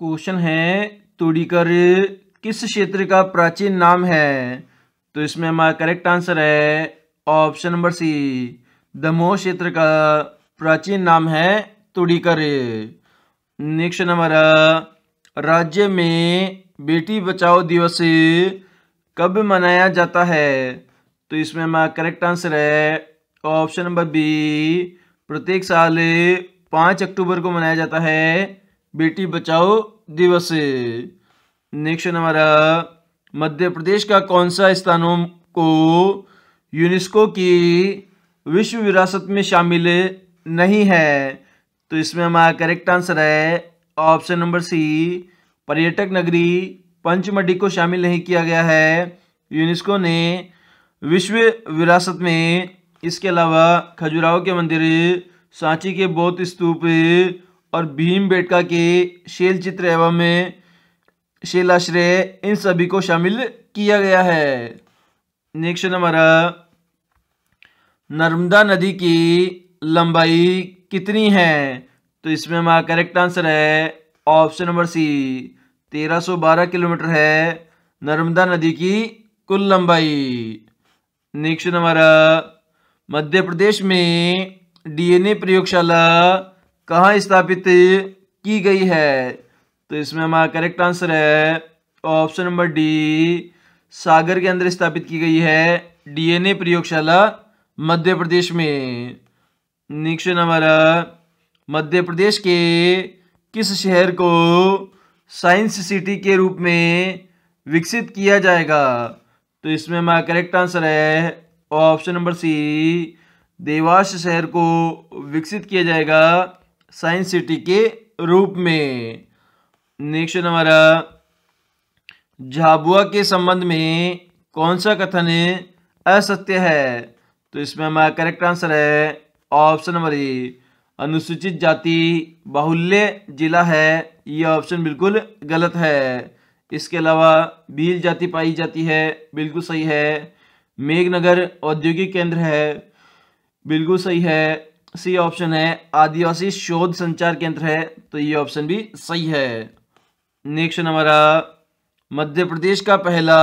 Question है, तुड़ीकर किस क्षेत्र का प्राचीन नाम है? तो इसमें हमारा करेक्ट आंसर है ऑप्शन नंबर सी दमोह क्षेत्र का प्राचीन नाम है तुड़ीकर। नेक्स्ट नंबर राज्य में बेटी बचाओ दिवस कब मनाया जाता है? तो इसमें हमारा करेक्ट आंसर है ऑप्शन नंबर बी प्रत्येक साल पाँच अक्टूबर को मनाया जाता है। बेटी बचाओ दिवस। नेक्स्ट हमारा, मध्य प्रदेश का कौन सा स्थानों को यूनेस्को की विश्व विरासत में शामिल नहीं है? तो इसमें हमारा करेक्ट आंसर है ऑप्शन नंबर सी पर्यटक नगरी पंचमढ़ी को शामिल नहीं किया गया है। यूनेस्को ने विश्व विरासत में, इसके अलावा खजुराहो के मंदिर, सांची के बौद्ध स्तूप और भीम बेटका के शेल चित्र एवं शिलाश्रय, इन सभी को शामिल किया गया है। नेक्स्ट हमारा, नर्मदा नदी की लंबाई कितनी है? तो इसमें हमारा करेक्ट आंसर है ऑप्शन नंबर सी 1312 किलोमीटर है नर्मदा नदी की कुल लंबाई। नेक्स्ट हमारा, मध्य प्रदेश में डीएनए प्रयोगशाला कहाँ स्थापित की गई है? तो इसमें हमारा करेक्ट आंसर है ऑप्शन नंबर डी सागर के अंदर स्थापित की गई है डीएनए प्रयोगशाला मध्य प्रदेश में। नेक्स्ट हमारा, मध्य प्रदेश के किस शहर को साइंस सिटी के रूप में विकसित किया जाएगा? तो इसमें हमारा करेक्ट आंसर है ऑप्शन नंबर सी देवास शहर को विकसित किया जाएगा। साइंस सिटी के रूप में। नेक्स्ट हमारा, झाबुआ के संबंध में कौन सा कथन असत्य है? तो इसमें हमारा करेक्ट आंसर है ऑप्शन नंबर ए अनुसूचित जाति बाहुल्य जिला है। ये ऑप्शन बिल्कुल गलत है। इसके अलावा भील जाति पाई जाती है, बिल्कुल सही है। मेघनगर औद्योगिक केंद्र है, बिल्कुल सही है। सी ऑप्शन है, आदिवासी शोध संचार केंद्र है तो ये ऑप्शन भी सही है। नेक्स्ट हमारा, मध्य प्रदेश का पहला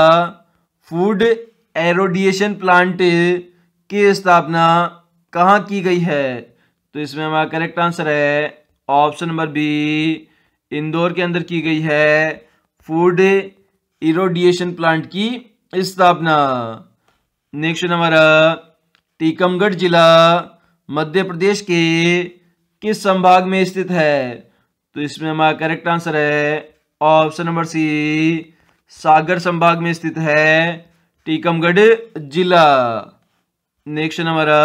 फ़ूड एरोडिएशन प्लांट की स्थापना कहाँ की गई है? तो इसमें हमारा करेक्ट आंसर है ऑप्शन नंबर बी इंदौर के अंदर की गई है फ़ूड इरोडिएशन प्लांट की स्थापना। नेक्स्ट हमारा, टीकमगढ़ जिला मध्य प्रदेश के किस संभाग में स्थित है? तो इसमें हमारा करेक्ट आंसर है ऑप्शन नंबर सी सागर संभाग में स्थित है टीकमगढ़ जिला। नेक्स्ट हमारा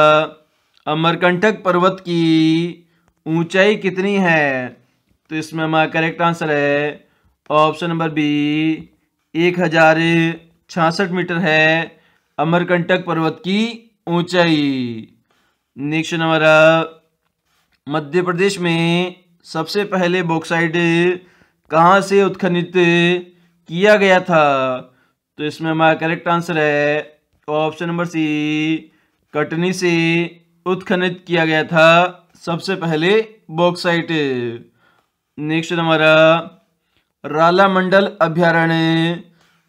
अमरकंटक पर्वत की ऊंचाई कितनी है? तो इसमें हमारा करेक्ट आंसर है ऑप्शन नंबर बी एक हज़ार छियासठ मीटर है अमरकंटक पर्वत की ऊंचाई। नेक्स्ट हमारा मध्य प्रदेश में सबसे पहले बॉक्साइड कहाँ से उत्खनित किया गया था? तो इसमें हमारा करेक्ट आंसर है ऑप्शन नंबर सी कटनी से उत्खनित किया गया था सबसे पहले बॉक्साइट नेक्स्ट हमारा राला मंडल अभ्यारण्य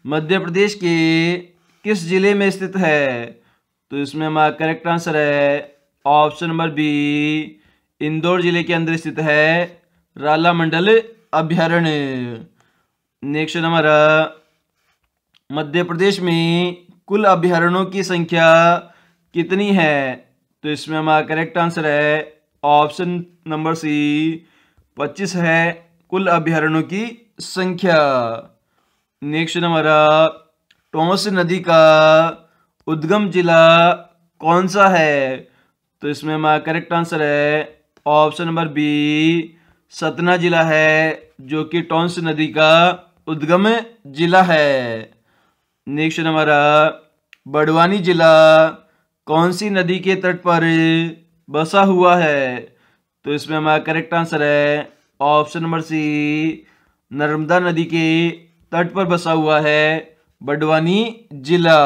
मध्य प्रदेश के किस ज़िले में स्थित है? तो इसमें हमारा करेक्ट आंसर है ऑप्शन नंबर बी, इंदौर ज़िले के अंदर स्थित है राला मंडल अभ्यारण्य। नेक्स्ट नंबर, मध्य प्रदेश में कुल अभ्यारण्यों की संख्या कितनी है? तो इसमें हमारा करेक्ट आंसर है ऑप्शन नंबर सी, पच्चीस है कुल अभ्यारण्यों की संख्या। नेक्स्ट नंबर, टोंस नदी का उद्गम जिला कौन सा है? तो इसमें हमारा करेक्ट आंसर है ऑप्शन नंबर बी सतना जिला है, जो कि टोंस नदी का उद्गम जिला है। नेक्स्ट हमारा बड़वानी जिला, कौन सी नदी के तट पर बसा हुआ है? तो इसमें हमारा करेक्ट आंसर है ऑप्शन नंबर सी नर्मदा नदी के तट पर बसा हुआ है बड़वानी जिला।